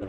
Y,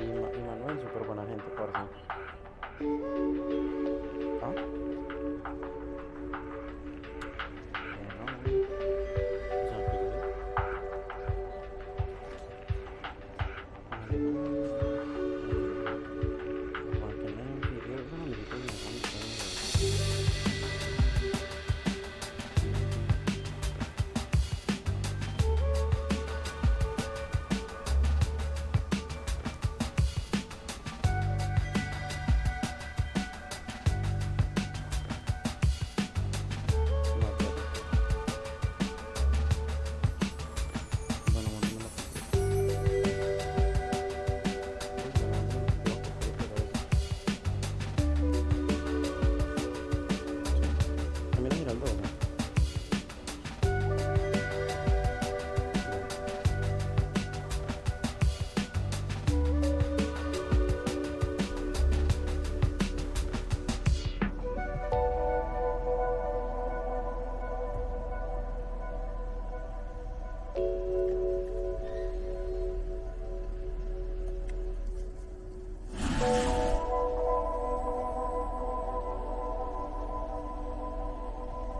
y Manuel, súper buena gente, por parce. Thank you. Hello.